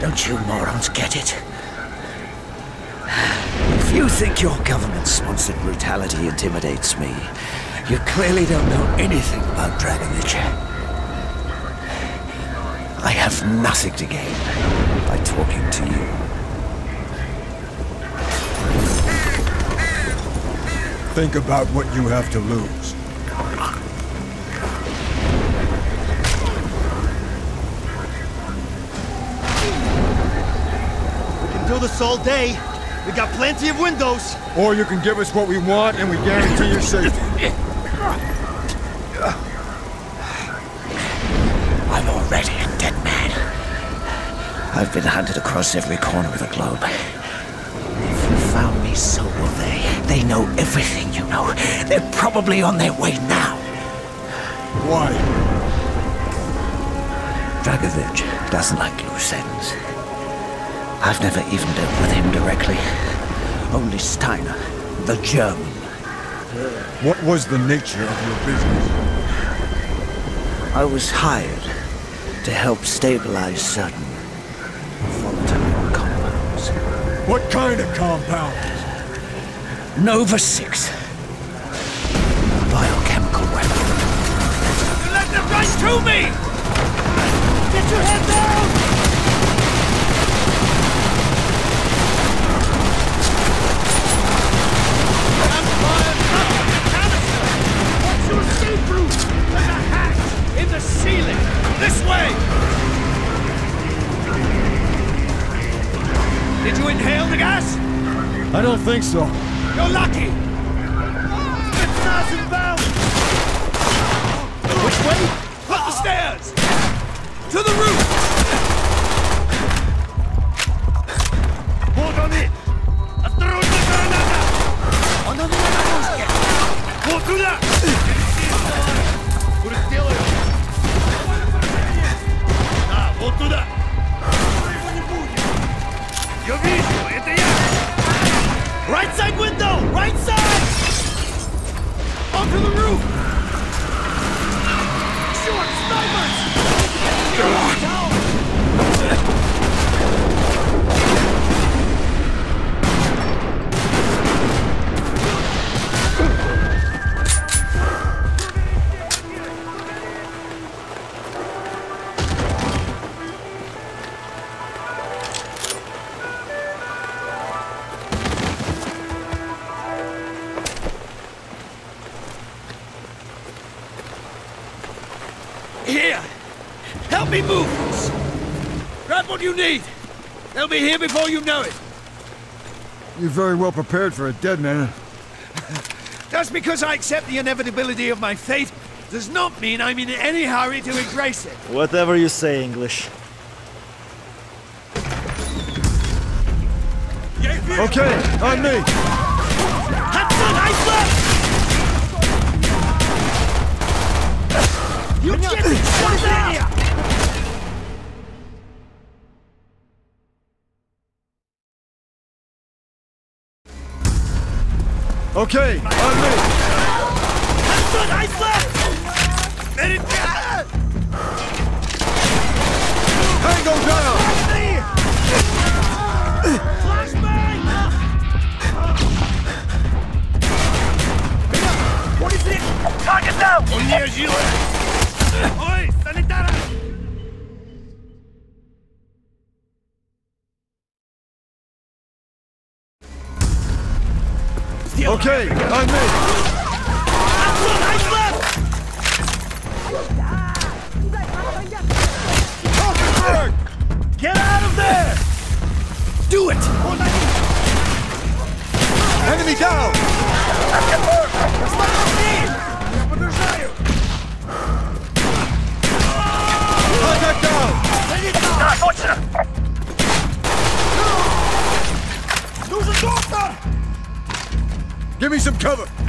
Don't you morons get it? If you think your government-sponsored brutality intimidates me, you clearly don't know anything about Dragovich. I have nothing to gain by talking to you. Think about what you have to lose. We can this all day. We got plenty of windows. Or you can give us what we want and we guarantee your safety. I'm already a dead man. I've been hunted across every corner of the globe. If you found me, so will they. They know everything you know. They're probably on their way now. Why? Dragovich doesn't like loose ends. I've never even dealt with him directly. Only Steiner, the German. What was the nature of your business? I was hired to help stabilize certain volatile compounds. What kind of compounds? Nova 6. Biochemical weapon. You let them right to me! Get your head down! way! Did you inhale the gas? I don't think so. You're lucky! It's nice and bound! Which way? Up the stairs! To the roof! Hold on it! Осторожно, граната! Он на ножке! Вот туда! вот туда! Я вижу, это я! Right side window! Right side! Onto the roof! Short snipers! Be here before you know it! You're very well prepared for a dead man. Just because I accept the inevitability of my fate does not mean I'm in any hurry to embrace it. Whatever you say, English. Okay, on me. Hudson, ice left! You get it! What is that? Okay, on me! Hands Iceland! Tango down! Target down! On the agile! Oi! Okay. Hudson, ice left! Get out of there! Do it! Enemy down! Cover!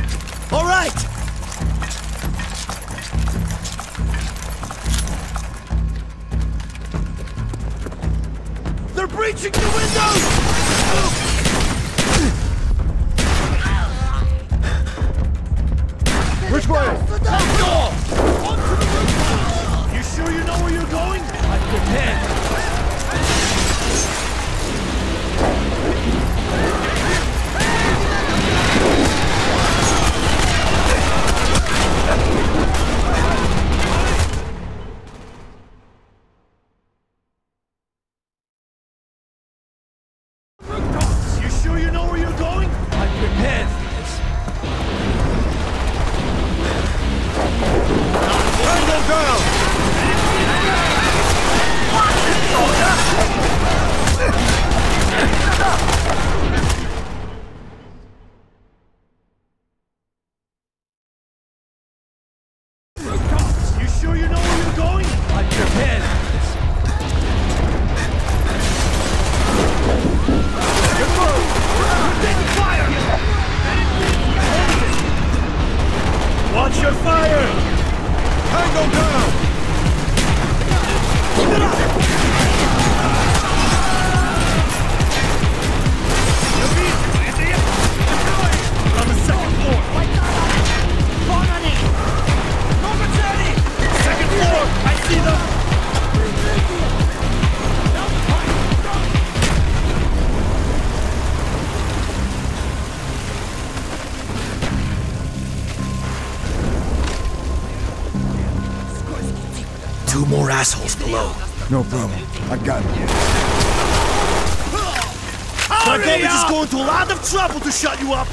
Trouble to shut you up!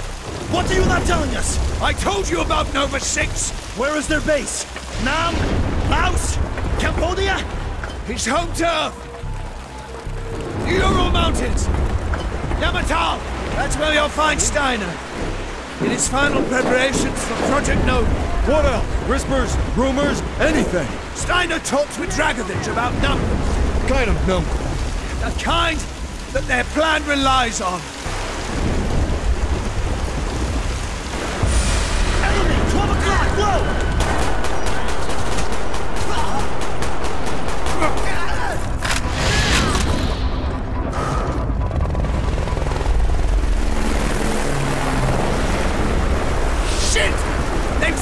What are you not telling us? I told you about Nova 6! Where is their base? Nam? Laos? Cambodia? His home turf! The Ural Mountains! Yamantau! That's where you'll find Steiner. In his final preparations for Project Nova. What else? Whispers, rumors, anything. Steiner talks with Dragovich about numbers. What kind of number? The kind that their plan relies on.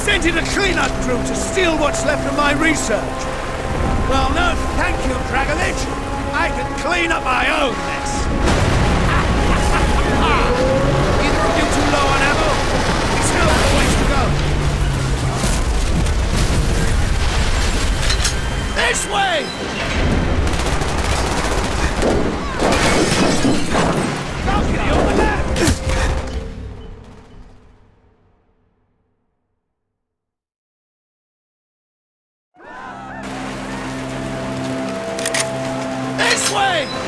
Sent in a cleanup crew to steal what's left of my research. Well, no, thank you, Dragovich. I can clean up my own mess. Either of you too low on This way! This way!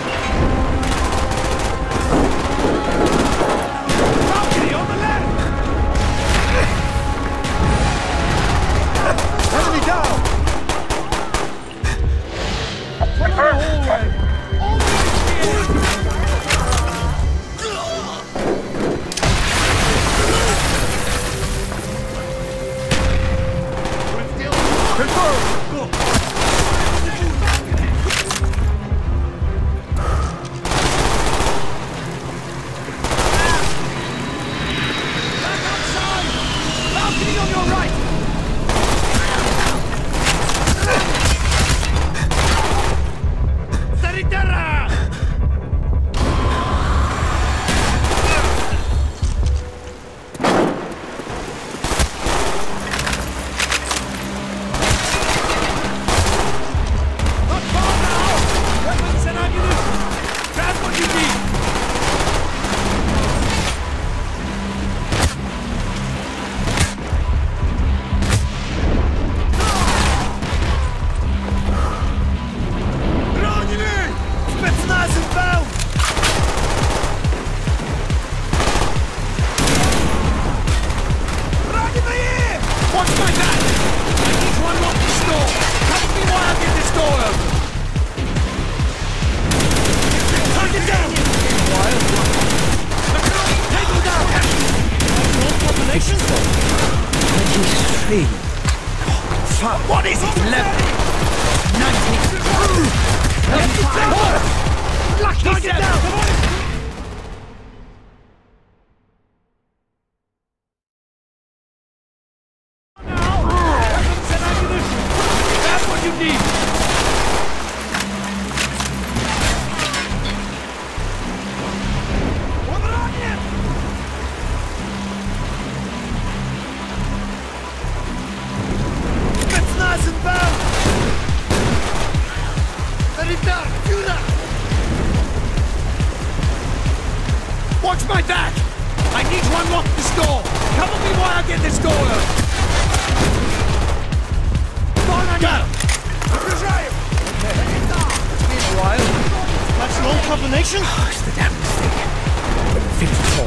not do that! Watch my back! I need to unlock this door! Cover me while I get this door Fine, Go! Meanwhile, that's your old combination? Oh, it's the damn thing. 54.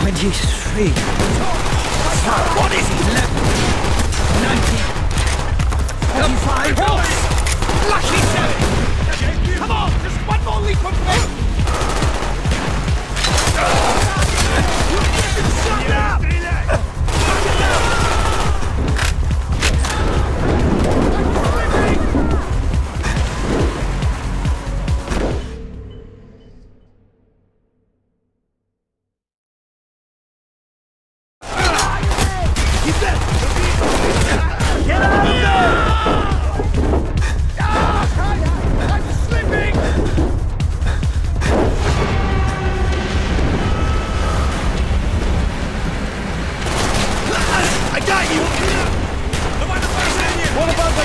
23. Oh, what is he? 11. 19. 45. Lucky seven! Come on, just one more leap of faith! Shut up!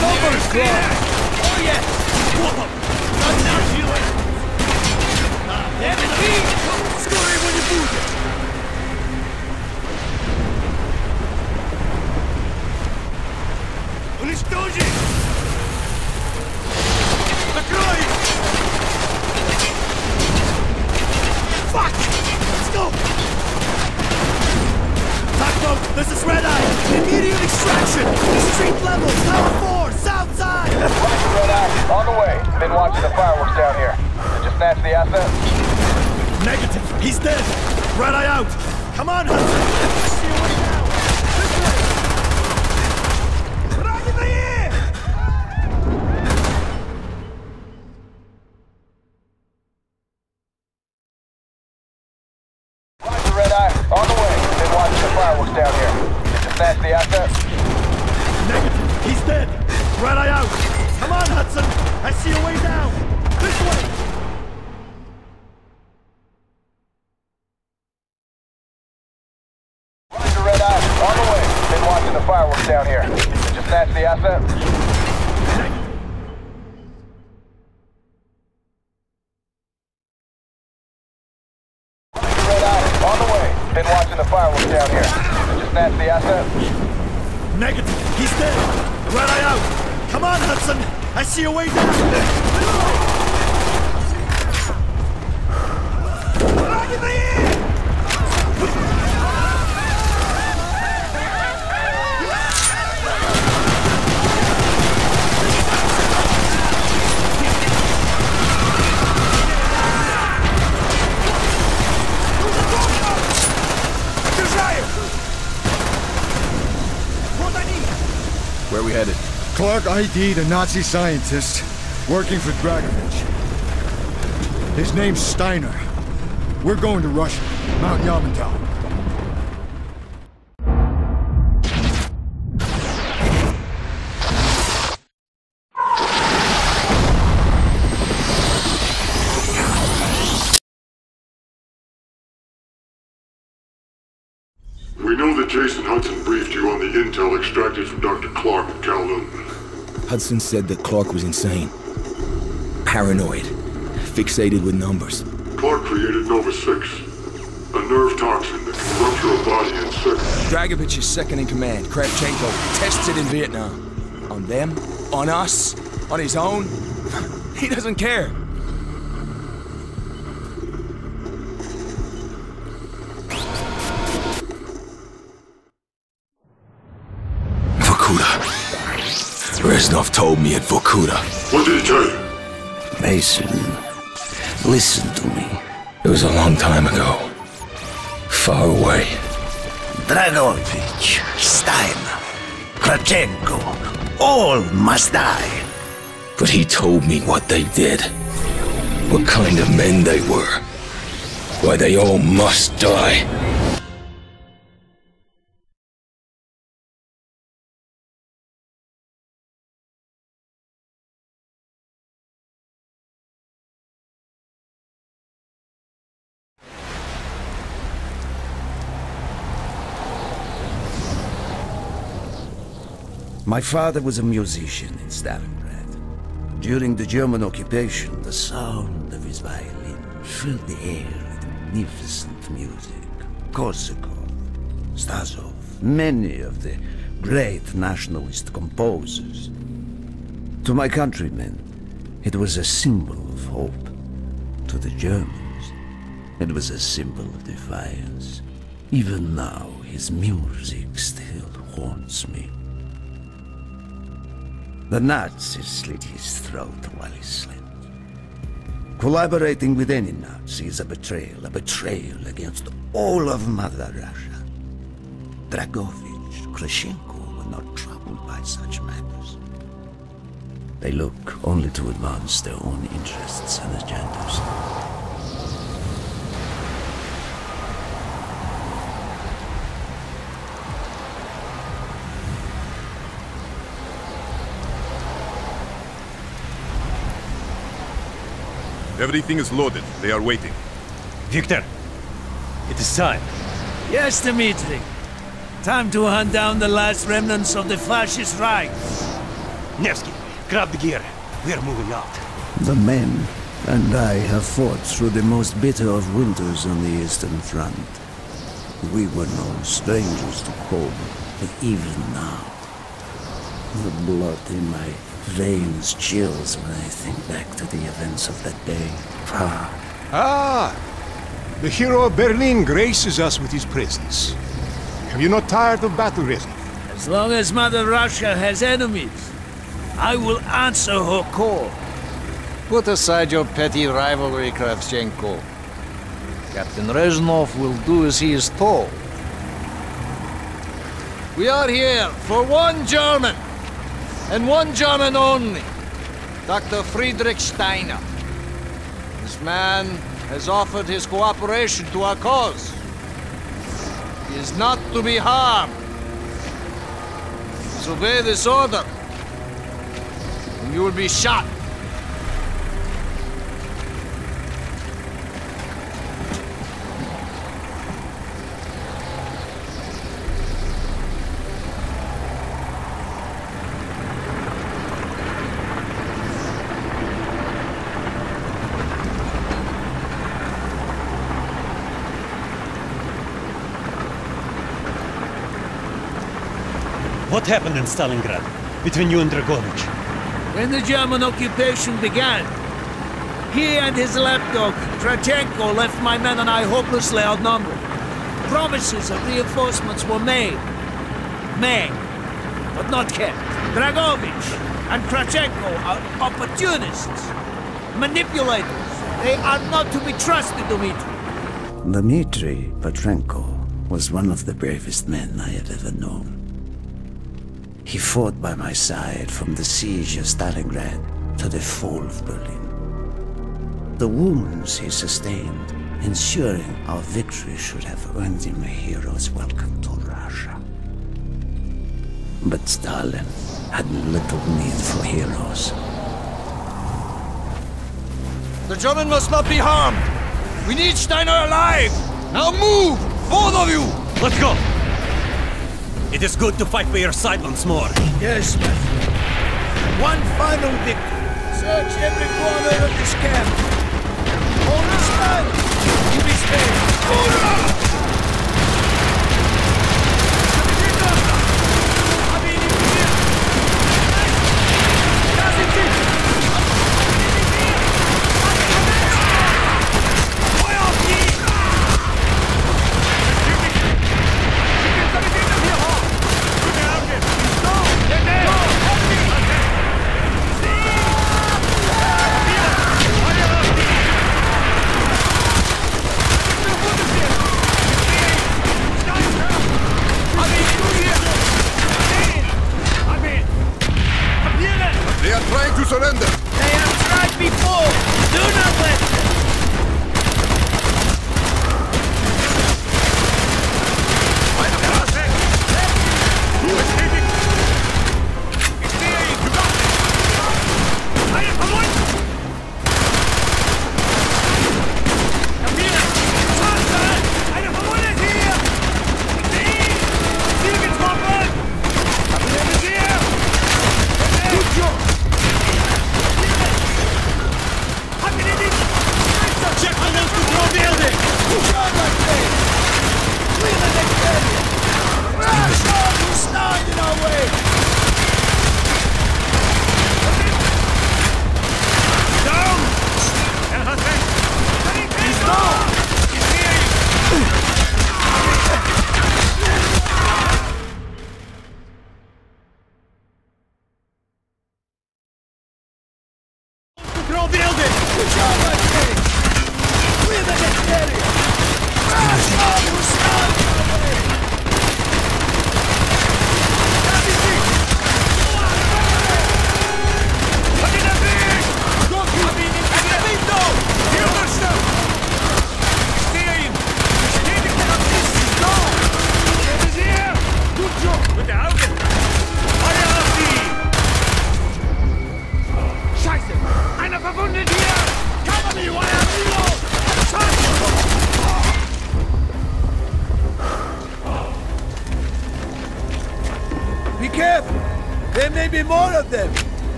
numbers grow! Oh yeah! Fireworks down here. Did you snatch the asset? Negative! He's dead! Red Eye out! Come on, Hudson! down here. Did you snatch the asset? Been watching the fireworks down here. Just snatch the asset? Negative. He's dead. Red eye out. Come on, Hudson. I see a way down. Get out the air! Where we headed? Clark ID'd a Nazi scientist working for Dragovich. His name's Steiner. We're going to Russia, Mount Yamantau. Intel extracted from Dr. Clark at Kowloon. Hudson said that Clark was insane. Paranoid. Fixated with numbers. Clark created Nova 6, a nerve toxin that can rupture a body in seconds. Dragovich's second in command, Kravchenko, tested in Vietnam. On them? On us? On his own? he doesn't care. Reznov told me at Vorkuta. What did he tell you? Mason, listen to me. It was a long time ago. Far away. Dragovich, Steiner, Kravchenko, all must die. But he told me what they did. What kind of men they were. Why they all must die. My father was a musician in Stalingrad. During the German occupation, the sound of his violin filled the air with magnificent music. Korsakov, Stasov, many of the great nationalist composers. To my countrymen, it was a symbol of hope. To the Germans, it was a symbol of defiance. Even now, his music still haunts me. The Nazis slit his throat while he slept. Collaborating with any Nazi is a betrayal, a betrayal against all of Mother Russia. Dragovich, Kravchenko were not troubled by such matters. They look only to advance their own interests and agendas. Everything is loaded. They are waiting. Victor, it is time. Yes, Dmitri. Time to hunt down the last remnants of the fascist Reich. Nevsky, grab the gear. We are moving out. The men and I have fought through the most bitter of winters on the Eastern Front. We were no strangers to cold, but even now, the blood in my veins chills when I think back to the events of that day. Ah, Ah! The hero of Berlin graces us with his presence. Have you not tired of battle rhythm? As long as Mother Russia has enemies, I will answer her call. Put aside your petty rivalry, Kravchenko. Captain Reznov will do as he is told. We are here for one German, and one German only. Dr. Friedrich Steiner. This man has offered his cooperation to our cause. He is not to be harmed. Disobey this order, and you will be shot. Happened in Stalingrad between you and Dragovich? When the German occupation began, he and his lapdog, Kravchenko, left my men and I hopelessly outnumbered. Promises of reinforcements were made. Made, but not kept. Dragovich and Kravchenko are opportunists, manipulators. They are not to be trusted, Dmitri. Dmitri Petrenko was one of the bravest men I have ever known. He fought by my side from the siege of Stalingrad to the fall of Berlin. The wounds he sustained, ensuring our victory should have earned him a hero's welcome to Russia. But Stalin had little need for heroes. The German must not be harmed. We need Steiner alive. Now move, both of you. Let's go. It is good to fight by your side once more. Yes, friend. One final victory. Search every corner of this camp. Hold us. You be spared.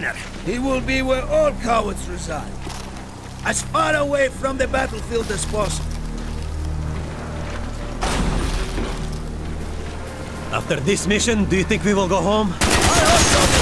Getting close to Steiner. He will be where all cowards reside. As far away from the battlefield as possible. After this mission, do you think we will go home?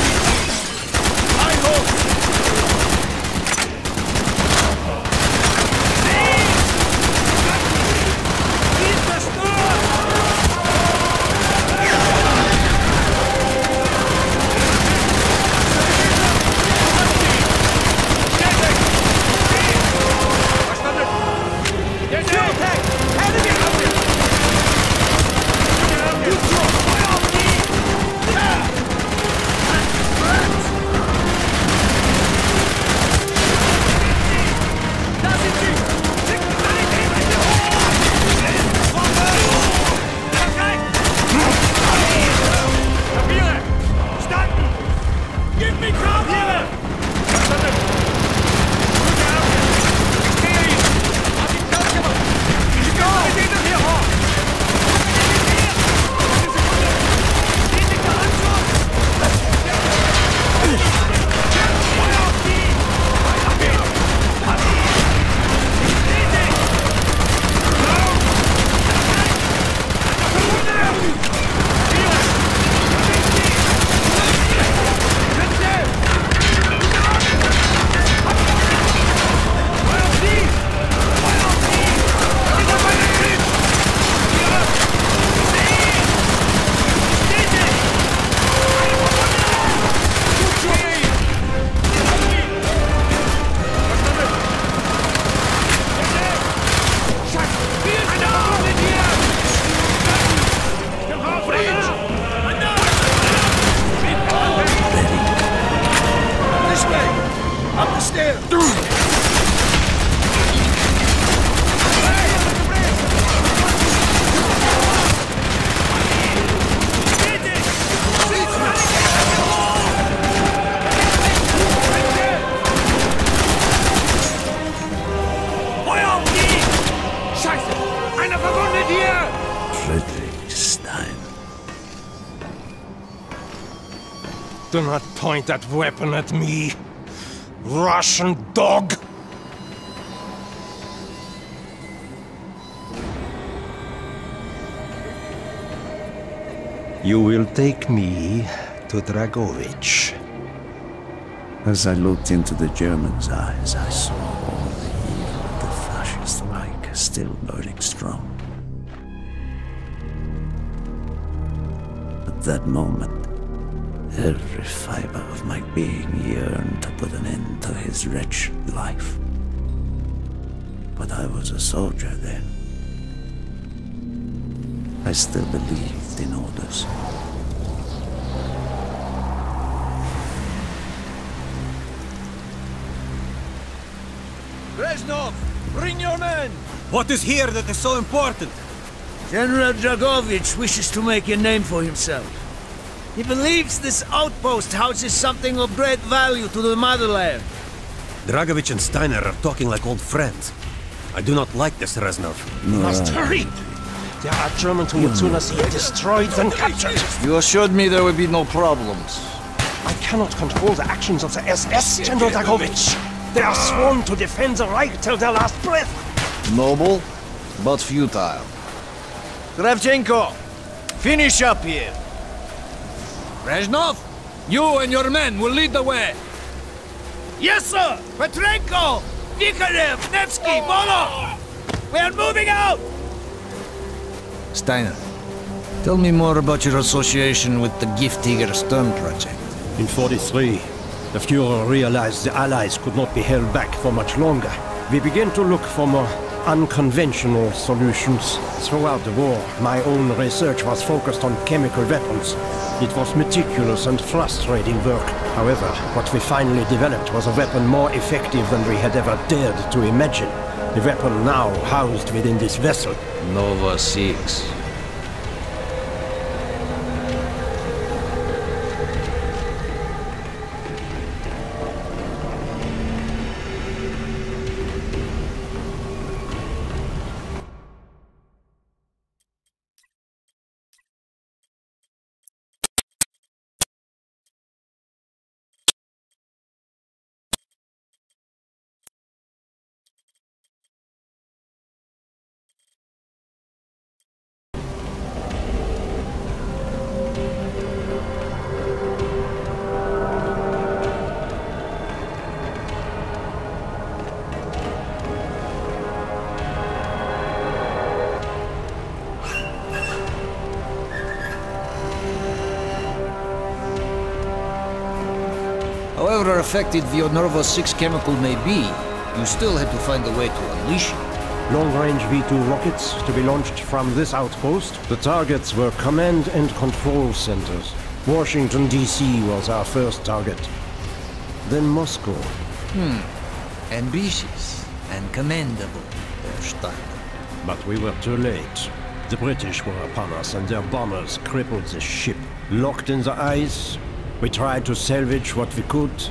Point that weapon at me, Russian dog! You will take me to Dragovich. As I looked into the German's eyes, I saw all the evil of the fascist Reich still burning strong. At that moment, every fiber of my being yearned to put an end to his wretched life. But I was a soldier then. I still believed in orders. Reznov, bring your men! What is here that is so important? General Dragovich wishes to make a name for himself. He believes this outpost houses something of great value to the motherland. Dragovich and Steiner are talking like old friends. I do not like this, Reznov. must hurry. There are Germans who would sooner see it destroyed and captured. You assured me there would be no problems. I cannot control the actions of the SS, General Dragovich. They are sworn to defend the Reich till their last breath. Noble, but futile. Kravchenko, finish up here. Reznov, you and your men will lead the way. Yes, sir! Petrenko! Vikharev, Nevsky, oh. Molov! We are moving out! Steiner, tell me more about your association with the Giftiger Stern project. In 43, the Fuhrer realized the Allies could not be held back for much longer. We began to look for more unconventional solutions. Throughout the war, my own research was focused on chemical weapons. It was meticulous and frustrating work. However, what we finally developed was a weapon more effective than we had ever dared to imagine. The weapon now housed within this vessel. Nova 6. Effective the Nova 6 chemical may be, you still had to find a way to unleash it. Long-range V-2 rockets to be launched from this outpost. The targets were command and control centers. Washington, D.C. was our first target. Then Moscow. Hmm. Ambitious and commendable, Herr But we were too late. The British were upon us and their bombers crippled the ship. Locked in the ice, we tried to salvage what we could,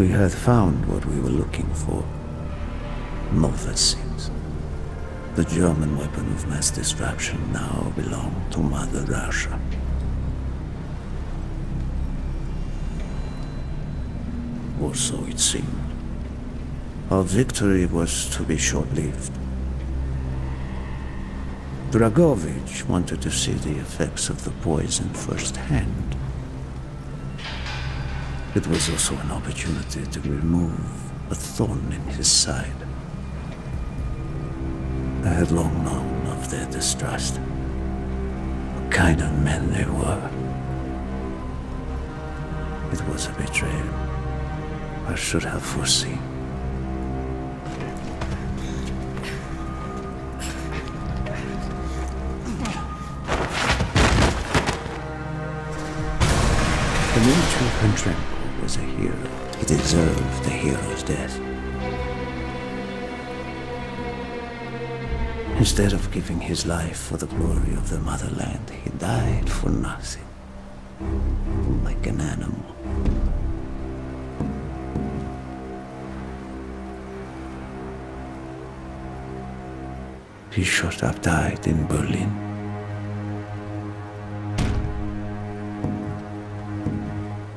We had found what we were looking for. Nova 6. The German weapon of mass destruction now belonged to Mother Russia. Or so it seemed. Our victory was to be short-lived. Dragovich wanted to see the effects of the poison firsthand. It was also an opportunity to remove a thorn in his side. I had long known of their distrust. What kind of men they were. It was a betrayal. I should have foreseen. The Dmitri Petrenko was a hero. He deserved a hero's death. Instead of giving his life for the glory of the motherland, he died for nothing. Like an animal. He should have died in Berlin.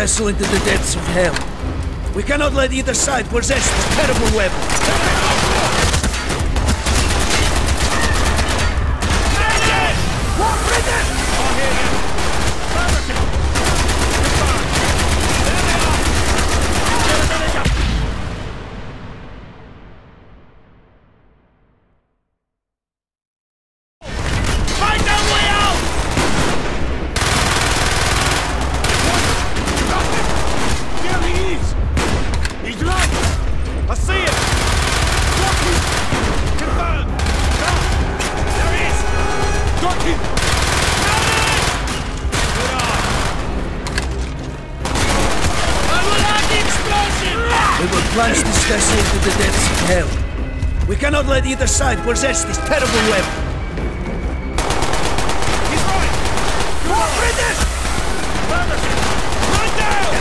Vessel into the depths of hell. We cannot let either side possess this terrible weapon. Find our way out! There he is! He's right! I see him! Got him! Confirmed! No! There he is! Got him! Good eye! Unload the explosion! We will plunge this vessel into the depths of hell. We cannot let either side possess this terrible weapon. He's right! Come on, Brendan! Ferguson! Run down!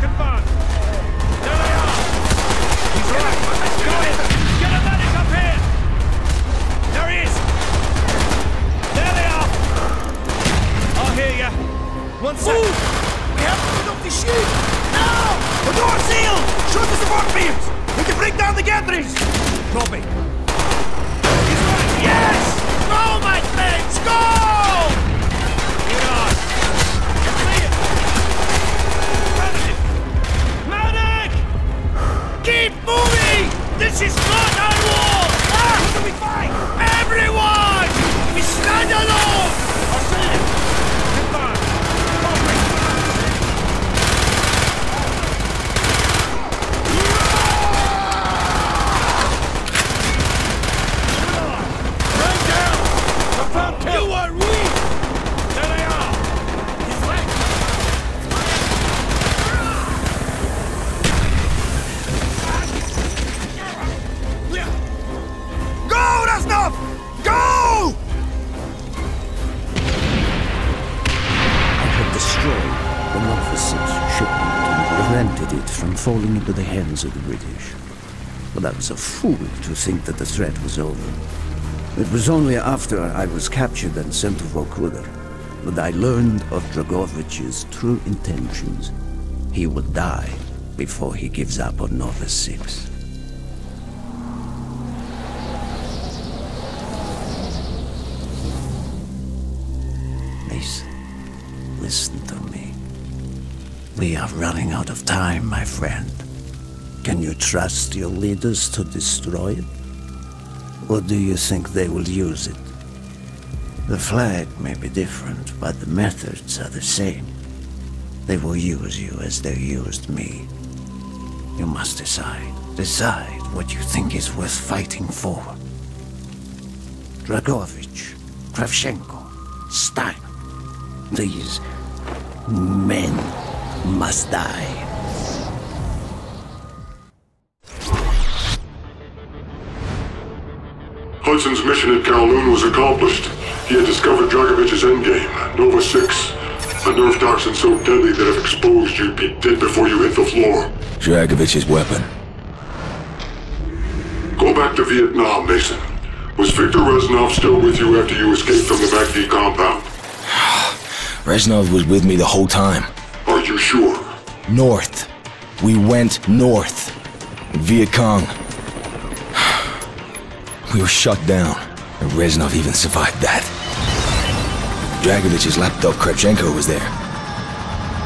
Confirmed. There they are! He's right! Got it! Get a medic up here! There he is! There they are! I'll hear ya. Second. We have to put up the shield! Now! The door's sealed! Shoot the support beams! We can break down the gatherings! Copy. Yes! Go, my friends! Go! Get on! See it! Medic! Medic! Keep moving! This is not our war! Ah! Who do we fight? Everyone! We stand alone! Hands of the British. But I was a fool to think that the threat was over. It was only after I was captured and sent to Vorkuta that I learned of Dragovich's true intentions. He would die before he gives up on Nova 6. Mason, listen to me. We are running out of time, my friend. Can you trust your leaders to destroy it? Or do you think they will use it? The flag may be different, but the methods are the same. They will use you as they used me. You must decide. Decide what you think is worth fighting for. Dragovich, Kravchenko, Stein. These men must die. Hudson's mission at Kowloon was accomplished. He had discovered Dragovich's endgame, Nova 6. A nerve toxin so deadly that if exposed, you'd be dead before you hit the floor. Dragovich's weapon. Go back to Vietnam, Mason. Was Victor Reznov still with you after you escaped from the MACV compound? Reznov was with me the whole time. Are you sure? North. We went north. Viet Cong. We were shut down, and Reznov even survived that. Dragovich's lapdog Kravchenko was there.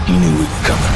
He knew we were coming.